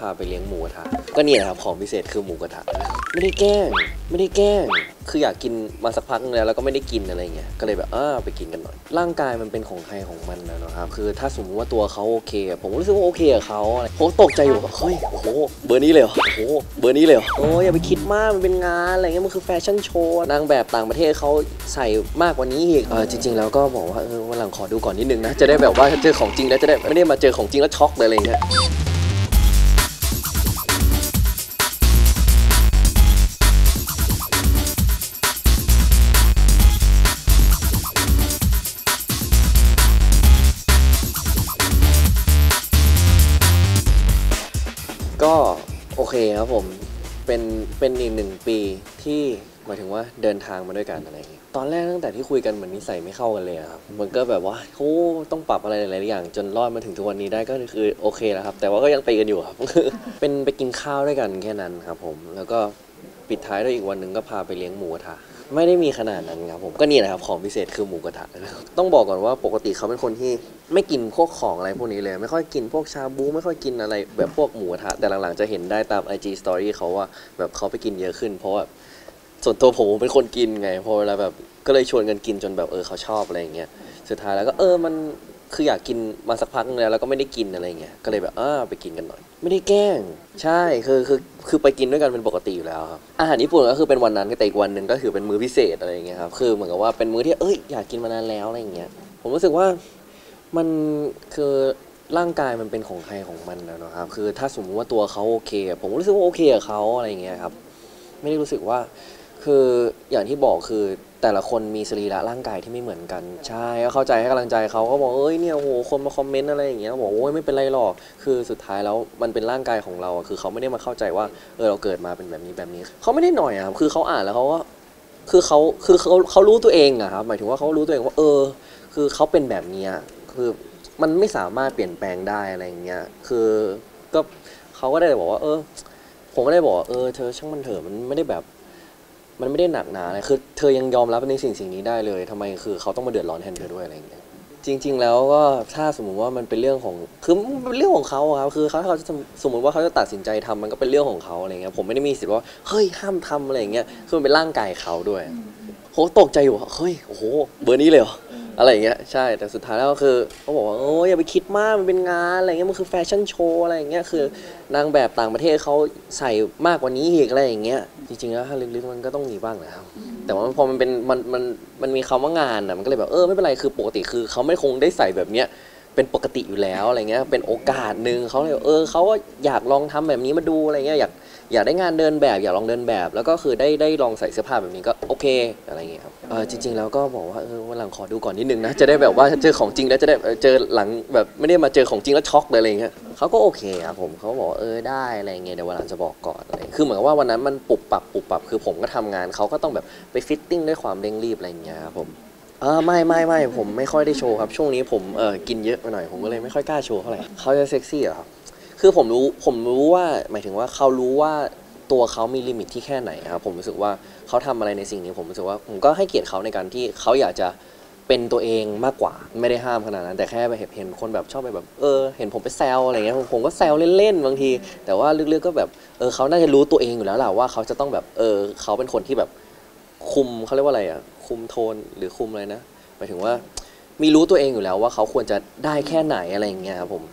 พาไปเลี้ยงหมูกระทะก็เนี่ยครับของพิเศษคือหมูกระทะไม่ได้แกล้งไม่ได้แกล้งคืออยากกินมาสักพักนึงแล้วแล้วก็ไม่ได้กินอะไรเงี้ยก็เลยแบบอ้าไปกินกันหน่อย ร่างกายมันเป็นของใครของมันนะนะครับคือถ้าสมมติว่าตัวเขาโอเค ผมรู้สึกว่าโอเคกับเขาอะไรผมตกใจอยู่ว่าเฮ้ยโอ้โหเบอร์นี้เลยเหรอโอ้โหเบอร์นี้เลยเหรอโอ้ยอย่าไปคิดมากมันเป็นงานอะไรเงี้ยมันคือแฟชั่นโชว์นางแบบต่างประเทศเขาใส่มากกว่านี้อีกเออจริง ๆ แล้วก็บอกว่าเออวันหลังขอดูก่อนนิดนึงนะจะได้แบบว่าเจอของจริงแล้วจะได้ไม่ได้มาเจอของจริงแล้วช็อกเลยอะไรเงี้ย ก็โอเคครับผม เป็นเป็นอีกหนึ่งปีที่หมายถึงว่าเดินทางมาด้วยกันอะไรอย่างเงี้ยตอนแรกตั้งแต่ที่คุยกันเหมือนนิสัยไม่เข้ากันเลยอะครับมันก็แบบว่าโอ้ต้องปรับอะไรหลายๆอย่าง จนรอดมาถึงทุกวันนี้ได้ก็คือโอเคแล้วครับ แต่ว่าก็ยังตีกันอยู่ครับ เป็นไปกินข้าวด้วยกันแค่นั้นครับผมแล้วก็ปิดท้ายด้วยอีกวันหนึ่งก็พาไปเลี้ยงหมูกระทะ ไม่ได้มีขนาดนั้นครับผมก็นี่แหละครับของพิเศษคือหมูกระทะต้องบอกก่อนว่าปกติเขาเป็นคนที่ไม่กินพวกของอะไรพวกนี้เลย ไม่ค่อยกินพวกชาบูไม่ค่อยกินอะไรแบบพวกหมูกระทะแต่หลังๆจะเห็นได้ตาม IG Story เขาว่าแบบเขาไปกินเยอะขึ้น เพราะแบบส่วนตัวผมเป็นคนกินไงพอเวลาแบบก็เลยชวนกันกินจนแบบเออเขาชอบอะไรอย่างเงี้ยสุดท้ายแล้วก็เออมัน คืออยากกินมาสักพักนึงแล้วแล้วก็ไม่ได้กินอะไรเงี้ยก็เลยแบบอ้าไปกินกันหน่อย ไม่ได้แกล้ง ใช่คือคือคือไปกินด้วยกันเป็นปกติอยู่แล้วครับอาหารญี่ปุ่นก็คือเป็นวันนั้นแต่อีกวันหนึ่งก็คือเป็นมื้อพิเศษอะไรเงี้ยครับคือเหมือนกับว่าเป็นมื้อที่เอ้ยอยากกินมานานแล้วอะไรเงี้ยผมรู้สึกว่ามันคือร่างกายมันเป็นของใครของมันนะเนะครับ คือถ้าสมมติว่าตัวเขาโอเค ผมรู้สึกว่าโอเคกับเขาอะไรเงี้ยครับ ไม่ได้รู้สึกว่า คืออย่างที่บอกคือแต่ละคนมีสรีระร่างกายที่ไม่เหมือนกัน ใช่ก็เข้าใจให้กำลังใจเขาก็บอกเอ้ยเนี่ยโอ้โหคนมาคอมเมนต์อะไรอย่างเงี้ยบอกโอ้ยไม่เป็นไรหรอกคือสุดท้ายแล้วมันเป็นร่างกายของเราอะคือเขาไม่ได้มาเข้าใจว่าเออเราเกิดมาเป็นแบบนี้แบบนี้เขาไม่ได้หน่อยอะครับคือเขาอ่านแล้วเขาว่าคือเขาคือเขาเขารู้ตัวเองอะครับหมายถึงว่าเขารู้ตัวเองว่าเออ คือเขาเป็นแบบนี้คือมันไม่สามารถเปลี่ยนแปลงได้อะไรอย่างเงี้ยคือก็เขาก็ได้แต่บอกว่า เออ ผมก็ได้บอกว่าเออเธอช่างมันเถอะมันไม่ได้แบบ มันไม่ได้หนักหนาเลยคือเธอยังยอมรับในสิ่งสิ่งนี้ได้เลยทำไมคือเขาต้องมาเดือดร้อนแทนเธอด้วยอะไรอย่างเงี้ยจริง ๆ แล้วก็ถ้าสมมุติว่ามันเป็นเรื่องของคือมันเป็นเรื่องของเขาอะครับคือเขาถ้าเขาจะสมมติว่าเขาจะตัดสินใจทำมันก็เป็นเรื่องของเขาอะไรเงี้ยผมไม่ได้มีสิทธิ์ว่าเฮ้ยห้ามทำอะไรอย่างเงี้ยคือมันเป็นร่างกายเขาด้วยโหตกใจอยู่ว่าเฮ้ยโอ้โหเบอร์นี้เลยเหรอ อะไรอย่างเงี้ยใช่แต่สุดท้ายแล้วก็คือเขาบอกว่าโอ้ยอย่าไปคิดมากมันเป็นงานอะไรเงี้ยมันคือแฟชั่นโชว์อะไรอย่างเงี้ยคือนางแบบต่างประเทศเขาใส่มากกว่านี้อีกอะไรอย่างเงี้ยจริงๆแล้วถ้าลึกๆมันก็ต้องมีบ้างนะครับ แต่ว่าพอมันเป็นมันมันมันมีคำว่างานอะมันก็เลยแบบเออไม่เป็นไรคือปกติคือเขาไม่คงได้ใส่แบบเนี้ย เป็นปกติอยู่แล้วอะไรเงี้ยเป็นโอกาสหนึ่งเขาเลยเออเขาก็อยากลองทำแบบนี้มาดูอะไรเงี้ยอยากอยากได้งานเดินแบบอยากลองเดินแบบ แล้วก็คือได้ได้ลองใส่เสื้อผ้าแบบนี้ก็โอเคอะไรเงี้ยครับเออจริง ๆ แล้วก็บอกว่าเออวันหลังขอดูก่อนนิดนึงนะจะได้แบบว่าเจอของจริงแล้วจะได้เจอหลังแบบไม่ได้มาเจอของจริงแล้วช็อกเลยอะไรเงี้ยเขาก็โอเคครับผมเขาบอกเออได้อะไรเงี้ยเดี๋ยววันหลังจะบอกก่อนอะไรคือเหมือนกับว่าวันนั้นมันปุบปับปุบปับคือผมก็ทำงานเขาก็ต้องแบบไป fitting ด้วยความเร่งรีบอะไรเงี้ยครับผม เออไม่ไม่ไม่ผมไม่ค่อยได้โชว์ครับ ช่วงนี้ผมเออกินเยอะไปหน่อยผมก็เลยไม่ค่อยกล้าโชว์เท่าไหร่เขาจะเซ็กซี่เหรอครับคือผมรู้ผมรู้ว่าหมายถึงว่าเขารู้ว่าตัวเขามีลิมิตที่แค่ไหนครับผมรู้สึกว่าเขาทำอะไรในสิ่งนี้ผมรู้สึกว่าผมก็ให้เกียรติเขาในการที่เขาอยากจะเป็นตัวเองมากกว่าไม่ได้ห้ามขนาดนั้น แต่แค่ไปเห็นคนแบบชอบไปแบบเออเห็นผมไปแซวอะไรเงี้ยผมผมก็แซวเล่นๆบางที แต่ว่าลึกๆก็แบบเออเขาน่าจะรู้ตัวเองอยู่แล้วแหละว่าเขาจะต้องแบบเออเขาเป็นคนที่แบบ คุมเขาเรียกว่าอะไรอะคุมโทนหรือคุมอะไรนะหมายถึงว่า มีรู้ตัวเองอยู่แล้วว่าเขาควรจะได้แค่ไหนอะไรอย่างเงี้ยครับผม